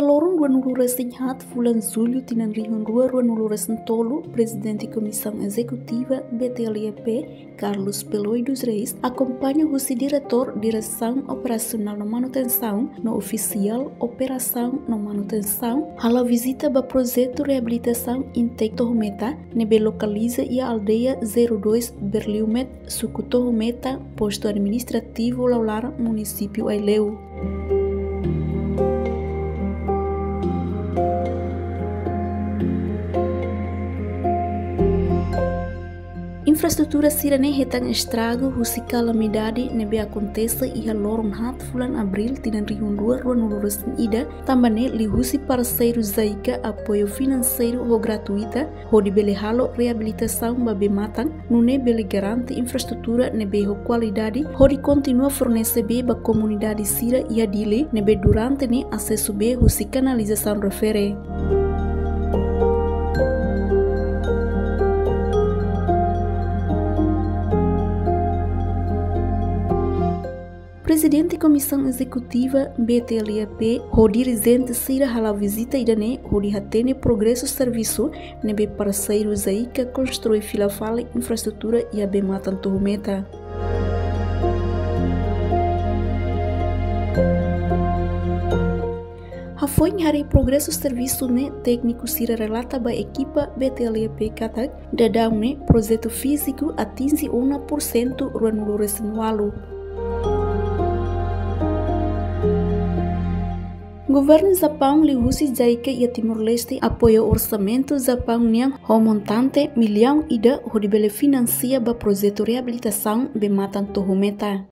lorong dua nulu hat bulan Zulho tinan rihun tolu, Presidente Comissão Executiva BTLEP, Carlos Peloidos Reis, acompanha o diretor Direção Operacional na Manutenção, no oficial Operação na Manutenção, a visita para projeto Reabilitação Intec Tormeta, nebe localiza e a aldeia 02 Berliumet, Suco Tormeta, posto administrativo Laular, município Aileu. Infraestrutura sirane hetang estrago husi calamidade nebe acontece e a loron hat fulan abril tinan rihun dua rua nulurusin ida tambane li husi parceiro zaika apoio financeiro ou gratuita ho di bele halo reabilitação babe matang nune bele garante infraestrutura nebe ho qualidade ho di continua fornecer be ba comunidade sira e adile nebe durante ne acesso be husi canalização refere. Presidente Comissão Executiva BTLAP, o dirigente Cira hala visita idane, o hatene progresso serviço, nebe parceiros aí que constrói fila infraestrutura e a bematan meta. A foi hari progresso serviço ne técnico sira relata ba equipa BTLP katak dadang ne projeto físico atinge 1% ruanulu resinualu. Governo Japão li Rússia jaike e Timor-Leste apoia orçamento Japão niang ho montante milhão ida ho dibele financia ba projeto reabilitação be matan tohumeta.